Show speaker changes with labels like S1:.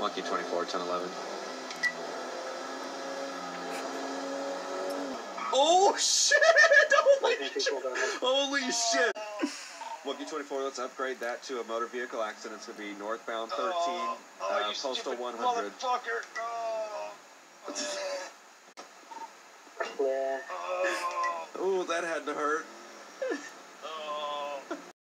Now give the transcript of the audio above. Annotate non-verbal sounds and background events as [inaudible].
S1: Monkey 24, 10, 11. Oh shit! [laughs] Holy shit! Holy shit! Monkey 24, let's upgrade that to a motor vehicle accident. It's going to be northbound 13,
S2: Oh, oh,
S1: uh, postal 100.
S2: Motherfucker. Oh, [laughs]
S3: Clear.
S2: oh.
S1: Oh, that had to hurt.